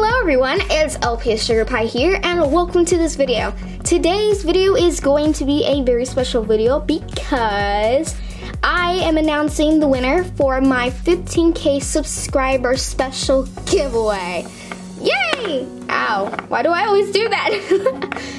Hello everyone, it's LPS Sugar Pie here and welcome to this video. Today's video is going to be a very special video because I am announcing the winner for my 15k subscriber special giveaway. Yay! Ow, why do I always do that?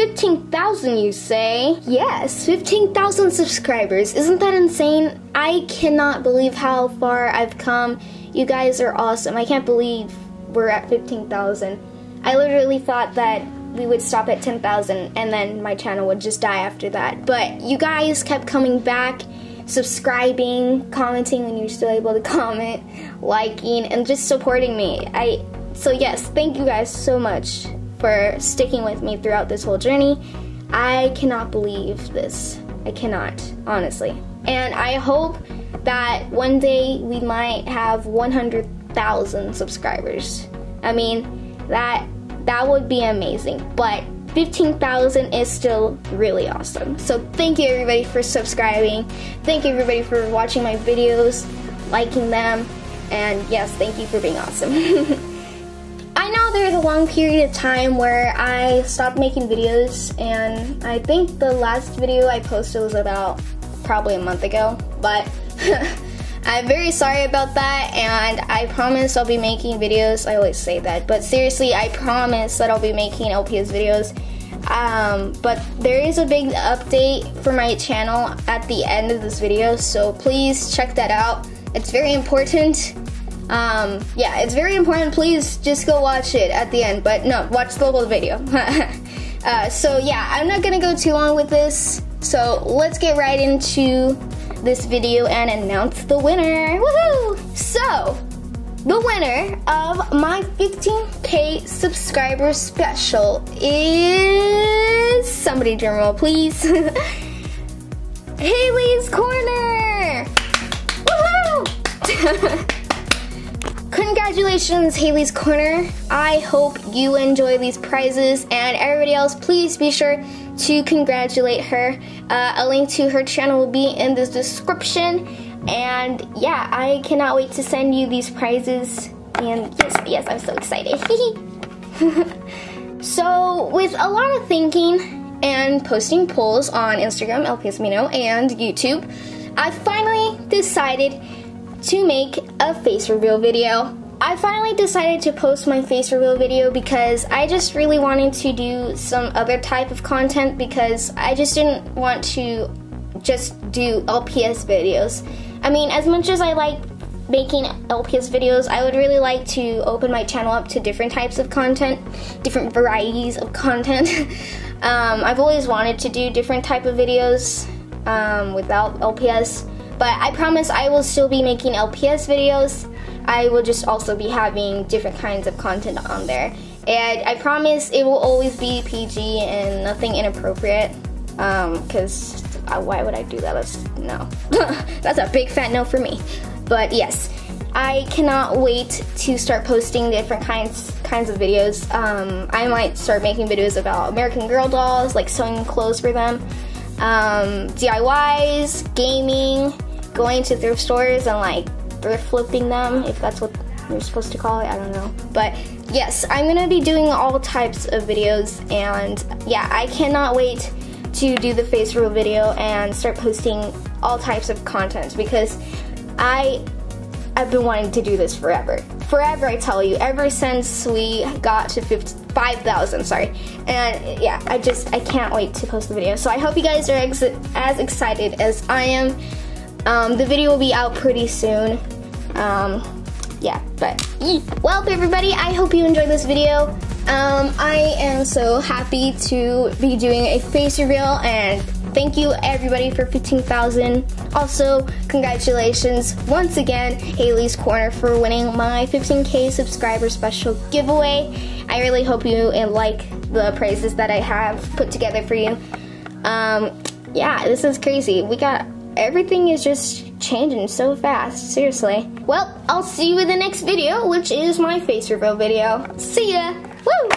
15,000 you say? Yes, 15,000 subscribers. Isn't that insane? I cannot believe how far I've come. You guys are awesome. I can't believe we're at 15,000. I literally thought that we would stop at 10,000 and then my channel would just die after that. But you guys kept coming back, subscribing, commenting when you're still able to comment, liking, and just supporting me. I so yes, thank you guys so much for sticking with me throughout this whole journey. I cannot believe this. I cannot, honestly. And I hope that one day we might have 100,000 subscribers. I mean, that that would be amazing. But 15,000 is still really awesome. So thank you everybody for subscribing. Thank you everybody for watching my videos, liking them, and yes, thank you for being awesome. Know there's a long period of time where I stopped making videos and I think the last video I posted was about probably a month ago, but I'm very sorry about that and I promise I'll be making videos. I always say that, but seriously, I promise that I'll be making LPS videos. Um, but there is a big update for my channel at the end of this video, so please check that out. It's very important. Um, yeah, it's very important. Please just go watch it at the end, but no, watch the whole video. uh, so yeah, I'm not gonna go too long with this. So let's get right into this video and announce the winner. Woohoo! So, the winner of my 15k subscriber special is somebody roll please. Haley's Corner! Woohoo! Congratulations, Haley's Corner. I hope you enjoy these prizes, and everybody else, please be sure to congratulate her. Uh, a link to her channel will be in the description. And yeah, I cannot wait to send you these prizes. And yes, yes, I'm so excited. so, with a lot of thinking and posting polls on Instagram, LPS Amino, and YouTube, I finally decided to make a face reveal video. I finally decided to post my face reveal video because I just really wanted to do some other type of content because I just didn't want to just do LPS videos. I mean, as much as I like making LPS videos, I would really like to open my channel up to different types of content, different varieties of content. um, I've always wanted to do different type of videos um, without LPS, but I promise I will still be making LPS videos I will just also be having different kinds of content on there. And I promise it will always be PG and nothing inappropriate. Um, Because um, why would I do that? That's no. That's a big fat no for me. But yes, I cannot wait to start posting different kinds kinds of videos. Um, I might start making videos about American Girl dolls, like sewing clothes for them, um, DIYs, gaming, going to thrift stores and like thrift flipping them, if that's what you're supposed to call it, I don't know. But yes, I'm gonna be doing all types of videos, and yeah, I cannot wait to do the face reveal video and start posting all types of content because I I've been wanting to do this forever. Forever, I tell you, ever since we got to 5,000, sorry. And yeah, I just, I can't wait to post the video. So I hope you guys are ex as excited as I am. Um, the video will be out pretty soon. Um, yeah, but well, everybody, I hope you enjoyed this video. Um, I am so happy to be doing a face reveal and thank you everybody for 15,000. Also, congratulations once again, Haley's Corner for winning my 15k subscriber special giveaway. I really hope you like the prizes that I have put together for you. Um, yeah, this is crazy. We got everything is just changing so fast, seriously. Well, I'll see you in the next video, which is my face reveal video. See ya! Woo!